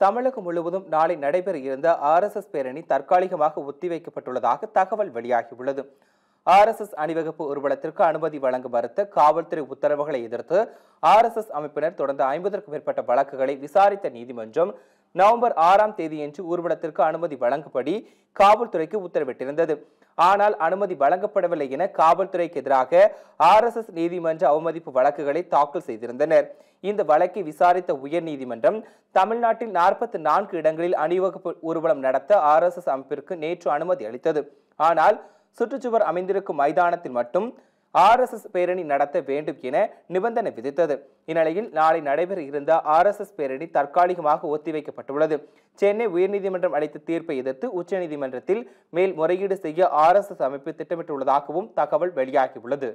தமிழகம் முழுவதும் நாளை நடைபெற இருந்த ஆர்எஸ்எஸ் பேரணி தற்காலிகமாக ஒத்திவைக்கப்பட்டுள்ளதாக தகவல் வெளியாகியுள்ளது. ஆர்எஸ்எஸ் அணிவகுப்பு ஊர்வலத்திற்கு அனுமதி வழங்க மறுத்த காவல்துறை உத்தரவுகளை எதிர்த்து ஆர்எஸ்எஸ் அமைப்பினர் தொடர்ந்து ஐம்பதற்கும் மேற்பட்ட வழக்குகளை விசாரித்த நீதிமன்றம் நவம்பர் ஆறாம் தேதியன்று ஊர்வலத்திற்கு அனுமதி வழங்கும்படி காவல்துறைக்கு உத்தரவிட்டிருந்தது. ஆனால் அனுமதி வழங்கப்படவில்லை என காவல்துறைக்கு எதிராக ஆர்எஸ்எஸ் நீதிமன்ற அவமதிப்பு வழக்குகளை தாக்கல் செய்திருந்தனர். இந்த வழக்கை விசாரித்த உயர்நீதிமன்றம் தமிழ்நாட்டில் நாற்பத்தி நான்கு இடங்களில் அணிவகுப்பு ஊர்வலம் நடத்த ஆர்எஸ்எஸ் அமைப்பிற்கு நேற்று அனுமதி அளித்தது. ஆனால் சுற்றுச்சுவர் அமைந்திருக்கும் மைதானத்தில் மட்டும் ஆர்எஸ்எஸ் பேரணி நடத்த வேண்டும் என நிபந்தனை விதித்தது. இந்நிலையில் நாளை நடைபெற இருந்த ஆர்எஸ்எஸ் பேரணி தற்காலிகமாக ஒத்திவைக்கப்பட்டுள்ளது. சென்னை உயர்நீதிமன்றம் அளித்த தீர்ப்பை எதிர்த்து உச்சநீதிமன்றத்தில் மேல் முறையீடு செய்ய ஆர்எஸ்எஸ் அமைப்பு திட்டமிட்டுள்ளதாகவும் தகவல் வெளியாகியுள்ளது.